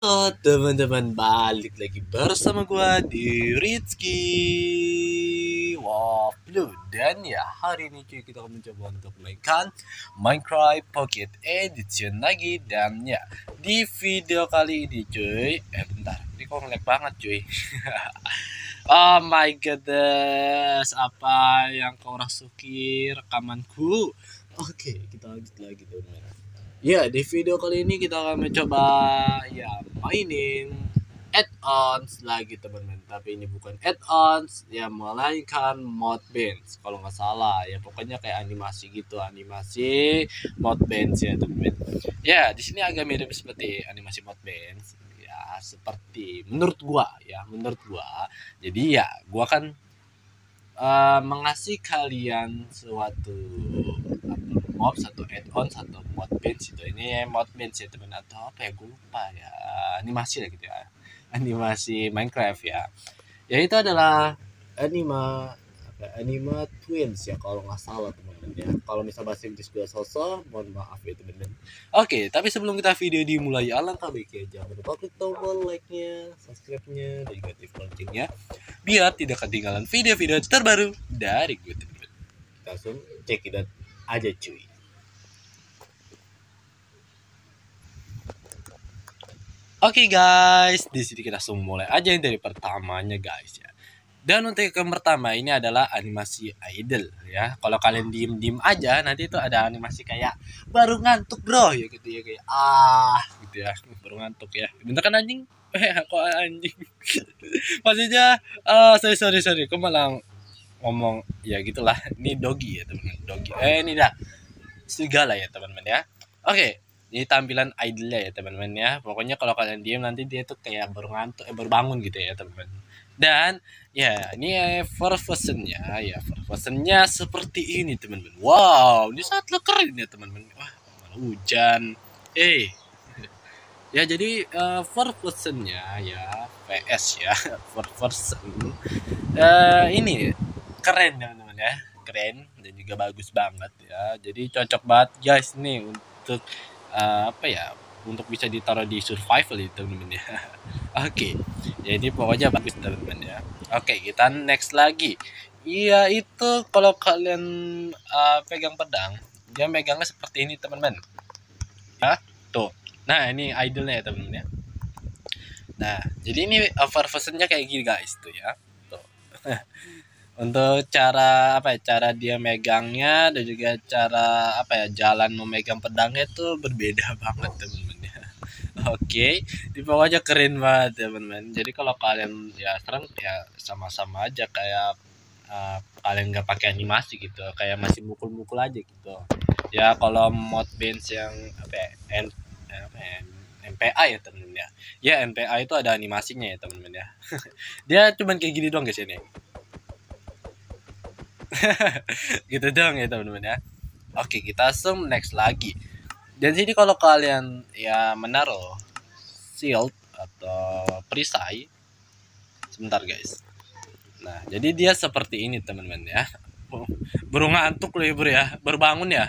Halo teman-teman, balik lagi bersama gua di Rizky Wow, Blue Dan ya, hari ini cuy kita akan mencoba untuk mainkan Minecraft Pocket Edition lagi. Dan ya, di video kali ini cuy Eh bentar, ini kok ngelag banget cuy. Oh my goodness, apa yang kau rasuki rekamanku? Oke, kita lanjut lagi teman-teman Ya, di video kali ini kita akan mencoba ya mainin add-ons lagi teman-teman. Tapi ini bukan add-ons, ya melainkan mod bands. Kalau nggak salah, ya pokoknya kayak animasi gitu, animasi mod bands ya teman-teman. Ya, di sini agak mirip seperti animasi mod bands. Ya, seperti menurut gua ya, menurut gua. Jadi ya, gua kan uh, mengasih kalian suatu mob satu add-on satu mod bench itu ini mod bench ya teman atau apa ya? Gue lupa ya. Animasi lah gitu ya. Animasi Minecraft ya. Ya itu adalah anima apa anima twins ya kalau nggak salah teman-teman ya. Kalau misal bahasa Inggris gue sosok mohon maaf ya teman-teman oke tapi sebelum kita video dimulai alangkah baiknya jangan lupa klik tombol like-nya subscribe-nya dan juga aktif loncengnya biar tidak ketinggalan video-video terbaru dari gue teman-teman langsung cek it aja cuy Oke okay guys, di sini kita langsung mulai aja dari pertamanya guys ya. Dan untuk yang pertama ini adalah animasi idol ya. Kalau kalian diem-diem aja nanti itu ada animasi kayak baru ngantuk bro ya gitu ya kayak ah gitu ya baru ngantuk ya. Bentar kan anjing? Eh kok anjing? Maksudnya uh, sorry sorry sorry, kok malah ngomong ya gitulah. Ini doggy ya teman-teman, doggy. Eh ini dah segala ya teman-teman ya. Oke, ini tampilan idle ya teman-teman ya. Pokoknya kalau kalian diam nanti dia tuh kayak baru ngantuk eh, baru bangun gitu ya teman-teman. Dan ya ini ya first ya first versionnya seperti ini teman-teman. Wow ini sangat keren ya teman-teman. Wah malah hujan. Eh. Ya jadi uh, first versionnya ya PS ya first version. Uh, ini keren teman-teman ya. Keren dan juga bagus banget ya. Jadi cocok banget guys nih untuk uh, apa ya untuk bisa ditaruh di survival itu teman-teman ya. Oke okay. jadi pokoknya bagus teman-teman ya. Oke okay, kita next lagi. Iya itu kalau kalian uh, pegang pedang dia megangnya seperti ini teman-teman. Ya tuh. Nah ini idolnya ya teman-teman ya. Nah jadi ini over versionnya kayak gini guys tuh ya. Tuh untuk cara apa ya cara dia megangnya dan juga cara apa ya jalan memegang pedangnya itu berbeda banget teman-teman ya oke di bawahnya keren banget teman-teman jadi kalau kalian ya serang ya sama-sama aja kayak uh, kalian nggak pakai animasi gitu kayak masih mukul-mukul aja gitu. Ya kalau mod bench yang apa ya, N, apa ya MPA ya teman-teman ya. Ya MPA itu ada animasinya ya teman-teman ya. Dia cuman kayak gini doang guys ini gitu dong ya teman-teman ya. Oke kita langsung next lagi. Dan sini kalau kalian ya menaruh shield atau perisai sebentar guys. Nah jadi dia seperti ini teman-teman ya. Baru ngantuk loh ya bro ya. Baru bangun ya.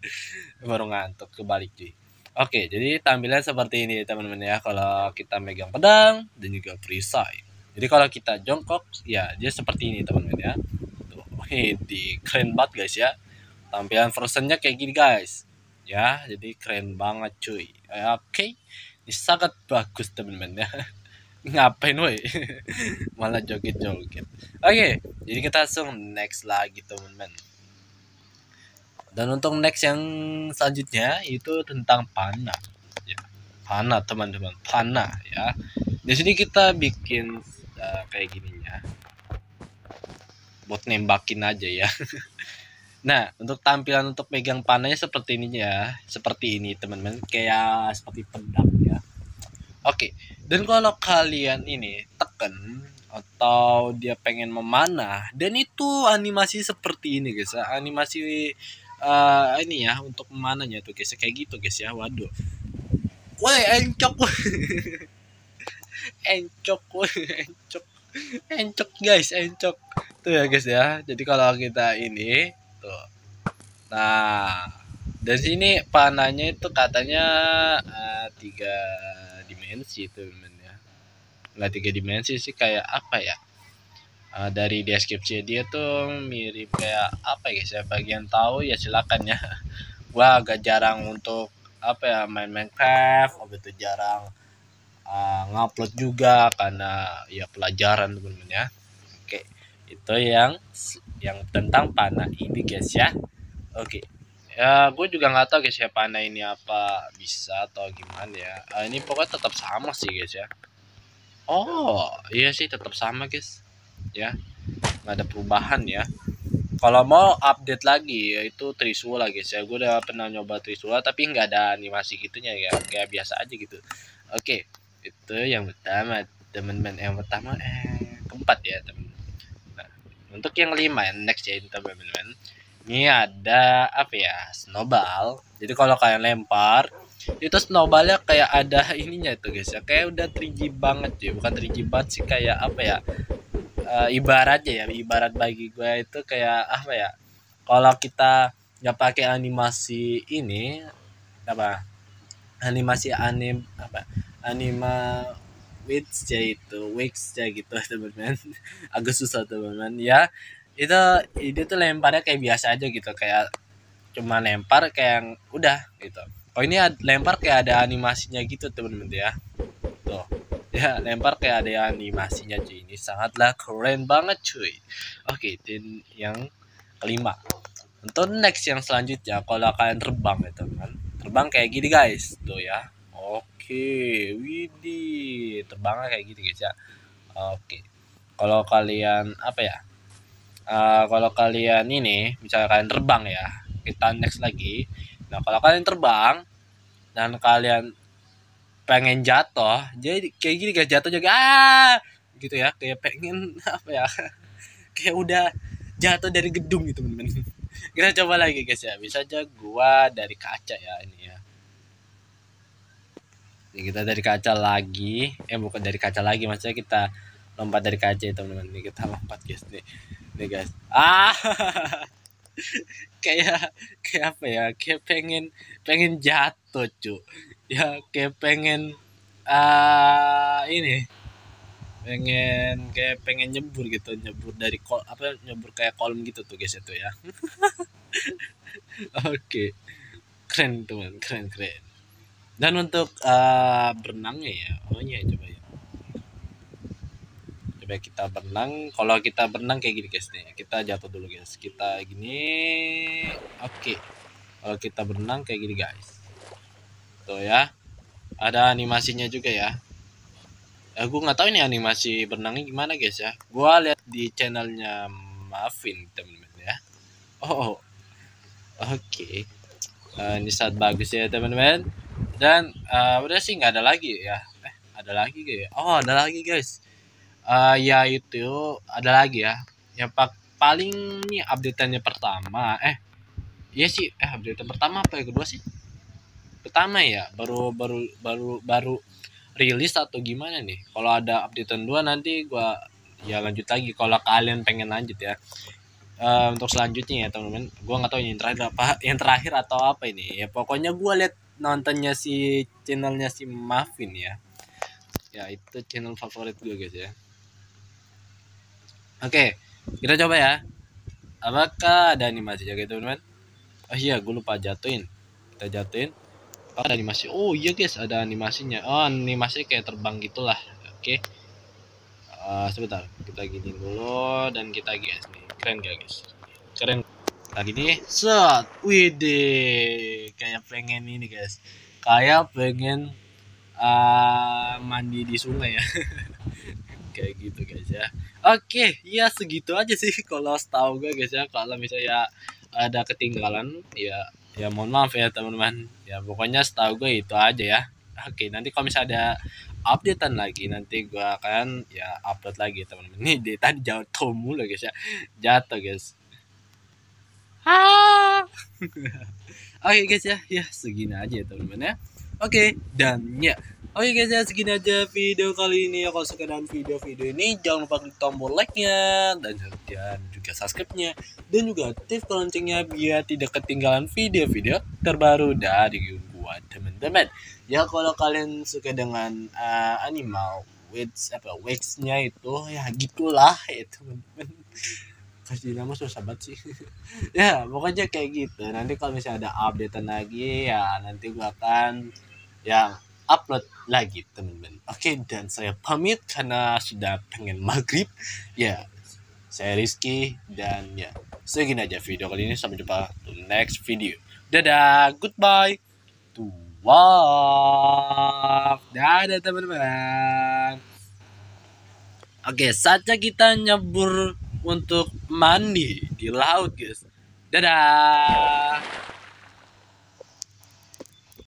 Baru ngantuk kebalik cuy. Oke jadi tampilan seperti ini teman-teman ya. Kalau kita megang pedang dan juga perisai. Jadi kalau kita jongkok ya dia seperti ini teman-teman ya di keren banget guys ya. Tampilan versionnya kayak gini guys. Ya jadi keren banget cuy. Oke. Okay. ini sangat bagus teman-teman ya. Ngapain woi? Malah joget-joget. Oke okay, jadi kita langsung next lagi teman-teman. Dan untuk next yang selanjutnya itu tentang panah. Ya panah teman-teman. Panah ya. Di sini kita bikin uh, kayak gininya buat nembakin aja ya. Nah, untuk tampilan untuk megang panahnya seperti ini ya, seperti ini teman-teman, kayak seperti pedang ya. Oke, dan kalau kalian ini tekan atau dia pengen memanah, dan itu animasi seperti ini guys, animasi uh, ini ya untuk memanahnya tuh guys, kayak gitu guys ya. Waduh, woi encok, encok, woi encok, encok guys, encok tuh ya guys ya. Jadi kalau kita ini tuh. Nah dan sini panahnya itu katanya uh, tiga dimensi teman ya. Nggak tiga dimensi sih kayak apa ya? Uh, dari deskripsi dia tuh mirip kayak apa ya saya bagian tahu ya silakan ya. Gua agak jarang untuk apa ya main Minecraft. Waktu itu jarang uh, ngupload juga karena ya pelajaran teman-teman ya. Oke itu yang yang tentang panah ini guys ya. Oke. Ya gue juga nggak tahu guys ya panah ini apa bisa atau gimana ya. Uh, ini pokoknya tetap sama sih guys ya. Oh iya sih tetap sama guys. Ya nggak ada perubahan ya. Kalau mau update lagi yaitu Trisula guys ya. Gue udah pernah nyoba Trisula tapi nggak ada animasi gitunya ya. Kayak biasa aja gitu. Oke itu yang pertama teman-teman. Yang pertama eh keempat ya teman untuk yang lima next ya teman-teman ini ada apa ya snowball. Jadi kalau kalian lempar itu snowballnya kayak ada ininya itu guys ya. Kayak udah 3 banget ya bukan 3 banget sih kayak apa ya uh, ibaratnya ya ibarat bagi gue itu kayak apa ya kalau kita nggak pakai animasi ini apa animasi anim apa anima ya itu ya gitu teman-teman. Agak susah teman-teman. Ya itu itu tuh lemparnya kayak biasa aja gitu kayak cuma lempar kayak udah gitu. Oh ini lempar kayak ada animasinya gitu teman-teman ya. Tuh. Ya lempar kayak ada animasinya cuy. Ini sangatlah keren banget cuy. Oke dan yang kelima. Untuk next yang selanjutnya kalau kalian terbang ya teman terbang kayak gini guys. Tuh ya oke widih terbangnya kayak gini guys ya. Oke. Kalau kalian apa ya? Uh, kalau kalian ini misalnya kalian terbang ya kita next lagi. Nah kalau kalian terbang dan kalian pengen jatuh jadi kayak gini kayak jatuh juga ah! Gitu ya kayak pengen apa ya kayak udah jatuh dari gedung gitu temen-temen kita coba lagi guys ya. Bisa aja gua dari kaca ya ini ini kita dari kaca lagi. Eh bukan dari kaca lagi maksudnya kita lompat dari kaca ya teman-teman. Ini kita lompat guys nih. Nih guys. Ah! Kayak kayak apa ya? Kayak pengen pengen jatuh cu. Ya kayak pengen uh, ini. Pengen kayak pengen nyebur gitu. Nyebur dari kol apa nyebur kayak kolom gitu tuh guys itu ya. Oke. Okay. keren teman. Keren keren dan untuk uh, berenangnya ya oh iya coba ya. Coba kita berenang. Kalau kita berenang kayak gini guys nih. Kita jatuh dulu guys. Kita gini. Oke. Okay. kalau kita berenang kayak gini guys. Tuh ya. Ada animasinya juga ya. Ya gue nggak tahu ini animasi berenangnya gimana guys ya. Gue lihat di channelnya Mavin teman-teman ya. Oh oke. Okay. uh, ini saat bagus ya teman-teman dan uh, udah sih nggak ada lagi ya. Eh ada lagi gak ya? Oh ada lagi guys. Uh, ya itu ada lagi ya. Yang paling nih updateannya pertama. Eh iya sih. Eh update pertama apa yang kedua sih? Pertama ya baru baru baru baru rilis atau gimana nih? Kalau ada updatean dua nanti gua ya lanjut lagi. Kalau kalian pengen lanjut ya. Uh, untuk selanjutnya ya teman-teman. Gua nggak tahu yang terakhir apa yang terakhir atau apa ini. Ya pokoknya gua lihat nontonnya si channelnya si Mavin ya. Ya itu channel favorit gue guys ya. Oke kita coba ya. Apakah ada animasi? Jaga teman-teman. Oh iya gue lupa jatuhin. Kita jatuhin. Ada animasi. Oh iya guys ada animasinya. Oh animasi kayak terbang gitulah. Oke. Uh, sebentar. Kita gini dulu dan kita guys nih. Keren gak guys? Keren lagi nih. Set. Wih kayak pengen ini guys. Kayak pengen uh, mandi di sungai ya. Kayak gitu guys ya. Oke okay, ya segitu aja sih kalau setahu gue guys ya. Kalau misalnya ada ketinggalan ya ya mohon maaf ya teman-teman. Ya pokoknya setahu gue itu aja ya. Oke nanti kalau misalnya ada updatean lagi nanti gue akan ya upload lagi teman-teman. Ini dia tadi jatuh mulu guys ya. Jatuh guys ah oke guys ya. Ya segini aja ya teman-teman ya. Oke dan ya. Oke guys ya segini aja video kali ini ya. Kalau suka dengan video-video ini jangan lupa klik tombol like-nya dan, dan juga subscribe-nya. Dan juga aktif loncengnya biar tidak ketinggalan video-video terbaru dari gua teman-teman. Ya kalau kalian suka dengan uh, animal with apa waxnya itu ya gitulah ya teman-teman kasih nama susah banget sih. Ya pokoknya kayak gitu. Nanti kalau misalnya ada update lagi ya nanti gua akan ya upload lagi teman-teman. Oke dan saya pamit karena sudah pengen maghrib. Ya saya Rizky dan ya segini aja video kali ini. Sampai jumpa to next video. Dadah goodbye. To wow dadah teman-teman. Oke saatnya kita nyebur untuk mandi di laut guys. Dadah